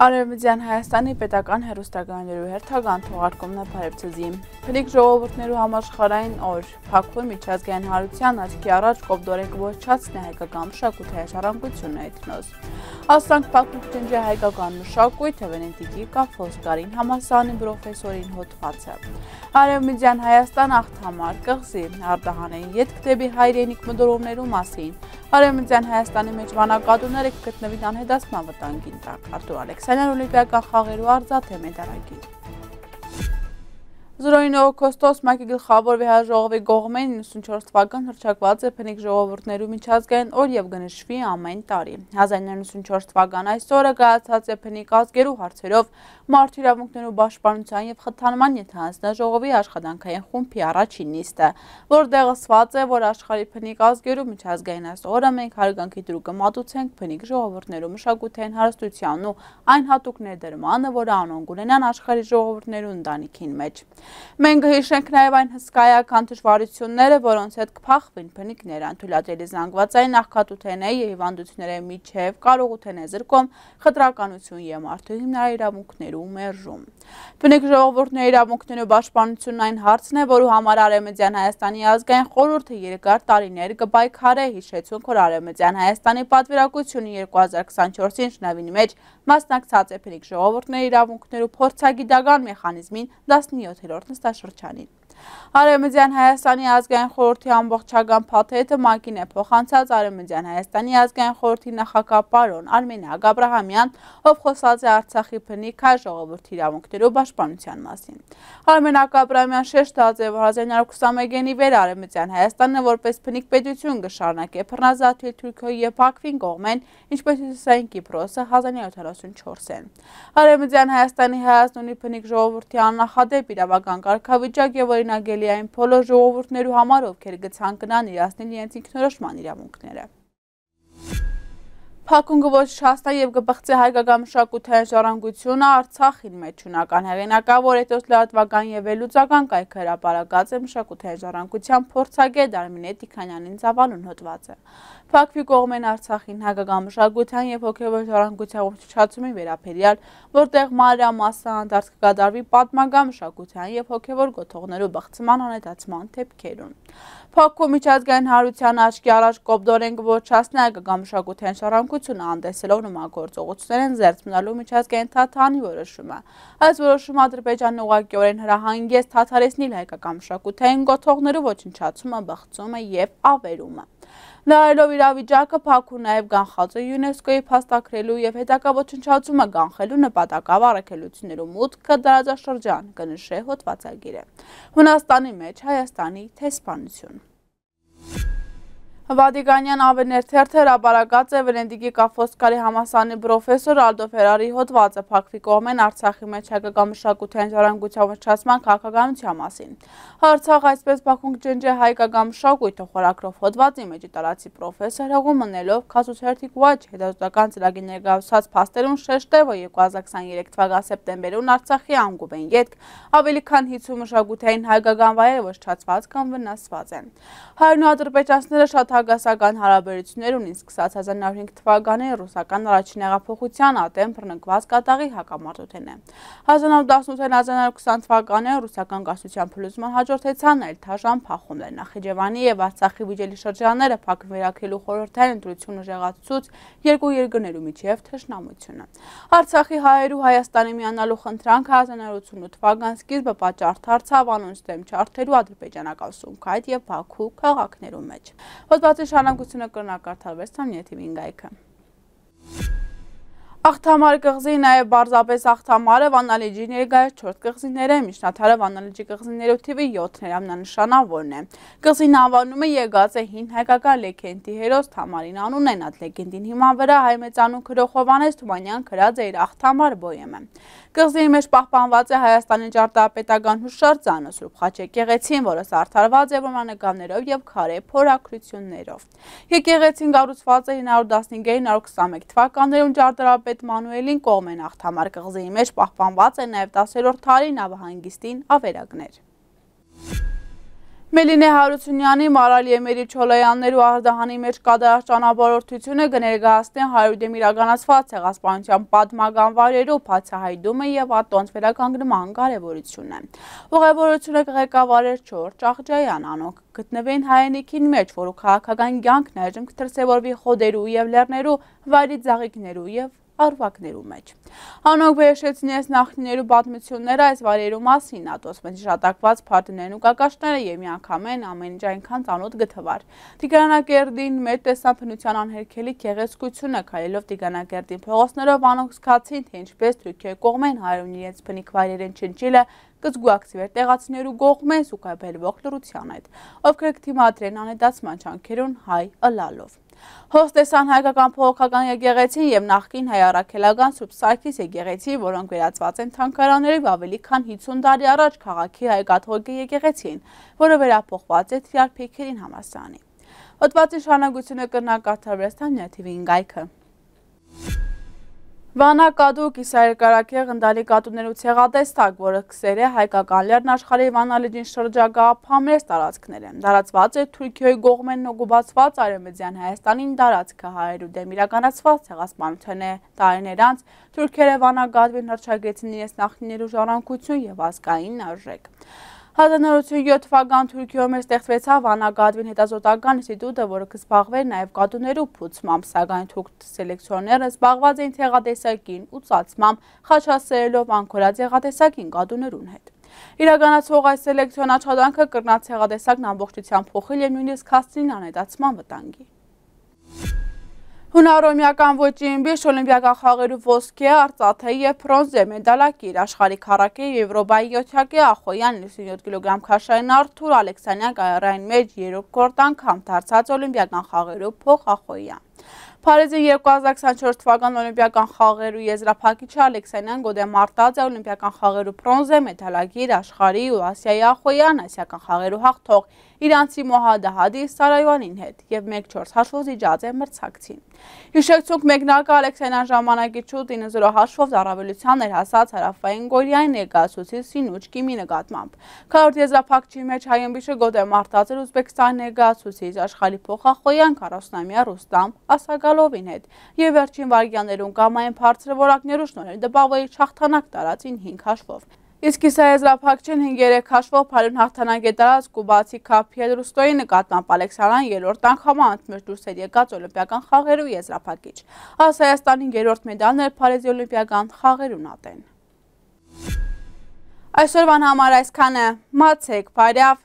Արևմտյան Հայաստանի պետական հերոստագաններու հերթական թողարկումն է բարևծզի։ Փնիկ ժողովուրդներու համաշխարային օր Փակվում միջազգային հարության աչքի առաջ կոպդորեք ոչացն է հայկական մշակույթի ժառանգությունը էթնոս։ Ասանք պատմող ջնջի հայկական մշակույթը Վենետիկի կամ Ֆոսկարին համասանի պրոֆեսորին հոդվածը։ Արևմտյան Հայաստան աղթամար կղզի արտահանեն յետք դեպի հայրենիք մդորումներու մասին։ Արևմտյան Հայաստանի մեջ վանակատուները կգտնվին անհետացման վտանգին տակ։ Արտուր Ալեքսանյան Օլիմպիական խաղերու արծաթե մեդալակիր։ 09 օգոստոս ՄԱԿ-ի գլխավոր վիայժողովի կողմեն 94 թվական հրճակված է փնիկ ժողովուրդներու միջազգային օր եւ գնշվի ամեն տարի։ 1994 թվական այս օրը կայացած է փնիկ ազգերու հարցերով մարդու իրավունքներու պաշտպանության եւ խթանման ենթահանձնա ժողովի աշխատանքային խումբի առաջին նիստը, որտեղ ասված է, որ աշխարհի փնիկ ազգերու միջազգային այս օրը մենք հարգանքի դրուկը մատուցենք փնիկ ժողովուրդներու մշակութային հարստությանն ու այն հատուկ ներդրմանը, որ անոնք ունենան աշխարհի ժողովուրդներու ընտանիքին մեջ։ Մենք հիշենք նաև այն հսկայական դժվարությունները, որոնց հետ կփախվին բնիկները, անթույլատրելի զանգվածային աղքատութենեի եւ հիվանդությունների միջև կարողութենե զրկում, խտրականություն եւ մարդու հիմնարար իրավունքներու մերժում։ Բնիկ ժողովուրդների իրավունքներու պաշտպանությունն այն հարցն է, որու համար Արեմեդյան Հայաստանի ազգային խորհուրդը երկար տարիներ կպայքարե հիշեցուն, որ Արեմեդյան Հայաստանի պատվիրակությունը 2024-ին շնավինի մեջ մասնակցած է բնիկ ժողովուրդների իրավունքներու փորձագիտական մեխանիզմին 17 ոլորտ նստաշրջանին։ Արեմեդյան Հայաստանի ազգային խորհրդի ամբողջական փաթեթը մակին է փոխանցած Արեմեդյան Հայաստանի ազգային խորհրդի նախագահ պարոն Արմենակ Աբրահամյան, ով խոսած է Արցախի բնիկ հայ ժողովրդի իրավունքներու պաշտպանության մասին։ Արմենակ Աբրահամյան շեշտած է, որ 1921-ի վեր Արեմեդյան Հայաստանը որպես բնիկ պետություն կշարունակե բռնազավթել Թուրքիայի եւ Բաքվին կողմեն, ինչպես հյուսիսային Կիպրոսը 1974-ին։ Արեմեդյան Հայաստանի Հայաստանի բնիկ ժողովրդի աննախադեպ իրավական կարգավիճակ եւ օրինակ օրինագելի այն բոլոր ժողովուրդներու համար, ովքեր գցանկնան իրացնել իրենց ինքնորոշման իրավունքները։ Փակուն գոչ շաստա եւ գբղծի հայկական մշակութային ժառանգությունը Արցախին մեջ ունական հեղինակավոր էտոս լրատվական եւ ելուցական կայքը հրապարակած է մշակութային ժառանգության փորձագետ Արմինե Տիքանյանին ծավալուն հոդվածը։ Փակվի կողմեն Արցախին հայկական մշակութային եւ հոգեվոր ժառանգության ուսուցչացումի վերաբերյալ, որտեղ մանրամասը հանդարտ կկատարվի պատմական մշակութային եւ հոգեվոր գոթողներու բղծման անետացման թեփքերուն։ Փակու միջազգային հարության աչքի առաջ կոպդորեն կոչացնի հայկական մշակութային ժառանգության հանրությունը անդեսելով նմագործողություններ են զերծ մնալու միջազգային թաթանի որոշումը։ Այս որոշումը Ադրբեջանն ուղղակիորեն հրահանգեց թաթարեցնել հայկական մշակութային գոթողներու ոչնչացումը, բղծումը եւ ավերումը։ Նայելով իրավիճակը Փաքու նաև գանխած է ՅՈՒՆԵՍԿՕ-ի փաստագրելու եւ հետակա ոչնչացումը գանխելու նպատակավ առաքելություններու մուտքը դարաձաշրջան կնշե հոդվածագիրը։ Հունաստանի մեջ Հայաստանի տեսփանություն Վադիկանյան ավերներ թերթը հրաբարակած է Վրենդիկի կավոսկարի համասանի բրոֆեսոր ալդո Ֆերարի հոտվածը պակվի կողմեն արցախի մեջ հայկական մշակութային ժարանգության վճացման կաղականության մասին։ Հարցաղ այսպես բակունք ջնջե հայկական մշակույթը խորակրով հոտվածի մեջի տարացի պրոֆեսոր հեղում մնելով կասուցերթիկ ուաչ հետազոտական ծրագի ներգավսած պաստերուն շեշտ է, որ 2023 թվական սեպտեմբերուն արցախի անգուվ են ետք, ավելի քան 50 մշակութային հայկական վայերը ոչչացված կամ վնասված են։ Հայրն ու ադրբեջանցները շատ հագասական հարաբերություններ ունին սկսած 1905 թվականի ռուսական առաջին հեղափոխության ատեմ բռնկված կատաղի հակամարտութեն է։ 1918-1920 թվականի ռուսական կասության փլուզման հաջորդեցան այլ թաժան փախումներ Նախիջևանի եւ Արցախի վիճելի շրջանները փակ վերակելու խորհրդային ընտրությունը ժեղացուց երկու երկրներու միջև թշնամությունը։ Արցախի հայերու Հայաստանի միանալու խնդրանքը 1988 թվական սկիզբը պատճառ դարձավ անոնց դեմ չարթերու ադրբեջանական Սումքայիթ եւ Բաքու քաղաքներու մեջ։ Հոդված Հոդվածի շարունակությունը կրնակարդալվեց Թամիեթիվին գայքը։ Աղթամար կղզի նաև բարձապես աղթամարը վանալիջի ներգայր չորդ կղզիներ է, միջնաթարը վանալիջի կղզիներով թիվի 7-ներ ամնանշանավորն է։ Կղզին անվանումը եղած է հին հայկական լեգենդի հերոս Թամարին անուն են այդ լեգենդին հիման վրա հայ մեծանուն քրող Հովանես Թումանյան քրած է իր աղթամար բոյեմը։ Կղզիի մեջ պահպանված է Հայաստանի ճարտարապետական հուշարձանը Սուրբ Խաչ եկեղեցին, որը սարդարված է ոմանեկաններով եւ քարե փորակրություններով։ Եկեղեցին կառուցված է 915-921 թվականներում ճարտարապետ վարչապետ Մանուելին կողմ են աղթամար կղզեի մեջ պահպանված են նաև 10-րդ տարի նավահանգիստին ավերակներ։ Մելին է Հարությունյանի, Մարալի էմերի չոլոյաններ ու արդահանի մեջ կադարաշ ճանաբարորդությունը գներգահասնեն հարուդեմ իրագանացված հեղասպանության պատմագան վարերու, պացահայդումը և ատոնց վերականգնման կարևորություն է։ Ուղևորությունը կղեկավարեր չոր ճաղջայան անոք գտնվեն հայենիքին մեջ, որու կաղաքական գյանքն այժմ կտրսևորվի խոդերու և լերներու, վայրի ձաղիքներու և արվակներու մեջ։ Անոնք վերշեցնես նախնիներու պատմությունները այս վայրերու մասին, ատոս մեջ շատակված պարտներն ու կակաշները և միանգամեն ամեն ինչ այնքան ծանոտ գթվար։ Տիգրանակերդին մեջ տեսանփնության անհերքելի գեղեցկությունը քայլելով Տիգրանակերդին փողոցներով անոնք սկացին, թե ինչպես Թուրքիայի կողմեն հայրուն իրենց բնիկ վայրերեն չնչիլը կզգուակցվեր տեղացիներու գողմեն սուկայբերվող լրության այդ, ովքեր կթիմադրեն անետացման չանքերուն հայ ըլալով։ Հոստեսան հայկական փողոքական եկեղեցին եւ նախկին հայ առաքելական Սուրբ Սարգիս եկեղեցի, որոնք վերածված են թանգարաններով ավելի քան 50 տարի առաջ քաղաքի հայ կաթողիկե եկեղեցին, որը վերափոխված է Թրիար Փեքերին համասարանի։ Հոդվածի շարունակությունը կրնակարդարվեց Թանյա TV-ին գայքը։ Վանակադու կիսայրկարակեղ ընդալի կատուներու ցեղատեստակ, որը կսեր է հայկական լերն աշխարի վանալիջին շրջագա պամերս տարածքներ են։ Դարացված է Թուրքիոյի գողմեն նոգուբացված արեմեզյան Հայաստանին դարածքը հայերու դեմ իրականացված ցեղասպանության է տարիներ անց Թուրքերը վանագադվին հրճագեցին իրենց նախնիներու ժառանգություն եւ ազգային արժեք։ 1987 թվական Թուրքիոյում էր ստեղծվեցավ Անագադվին հետազոտական ինստիտուտը, որը կզբաղվեր նաև կատուներու փուծմամբ, սակայն թուրք սելեկցիոներները զբաղված էին ցեղատեսակին ու ծածմամբ, խաչասերելով անկորած ցեղատեսակին կատուներուն հետ։ Իրականացվող այս սելեկցիոն աշխատանքը կրնած ցեղատեսակն ամբողջությամբ փոխել եւ նույնիսկ հասցրին անհետացման վտանգի։ Հունարոմյական ոճի իմբիշ օլիմպիական խաղերու ոսկե, արծաթե և պրոնզե մեդալակիր, աշխարի քարակե Եվրոբայի յոթյակե ախոյան 97 կիլոգրամ քաշային արդուր Ալեքսանյան կայարային մեջ երոք կորտ անգամ դարձած օլիմպիական խաղերու փող ախոյան։ Փարիզի 2024 թվական օլիմպիական խաղերու եզրափակիչը Ալեքսանյան Գոդեմարտաձե օլիմպիական խաղերու պրոնզե մեդալագիր աշխարհի ու Ասիայի ախոյան ասիական խաղերու հաղթող իրանցի Մոհադահադի Սարայվանին հետ եւ 1-4 հաշվով զիջած է մրցակցին։ Հիշեցուկ մեկնակը Ալեքսեյնյան ժամանակի շուտ 9-0 հաշվով առավելության էր հասած հարավային Գորիայի ներկայացուցիչ Սինուչ Կիմի նկատմամբ։ Քարորդ եզրափակչի մեջ հայըմբիշը գոդե մարտած էր Ուզբեկստանի ներկայացուցիչ աշխարհի փոխախոյան 40-ամյա Ռուստամ Ասագալովին հետ եւ վերջին վարքյաներուն կամային բարձր որակներու շնորհիվ դպավոյի չախտանակ տարածին 5 հաշվով։ Իսկ իսայեզրափակչին 5-3 հաշվով փարուն հաղթանակ է տարած կուբացի Քափիել Ռուստոյի նկատմամբ Ալեքսանան երրորդ անգամ անցմեր դուրս էր եկած օլիմպիական խաղերու եզրափակիչ։ Աս Հայաստանին երրորդ մեդալն էր Փարիզի օլիմպիական խաղերուն ատեն։ Այսօրվան համար այսքանը մացեք, բարյավ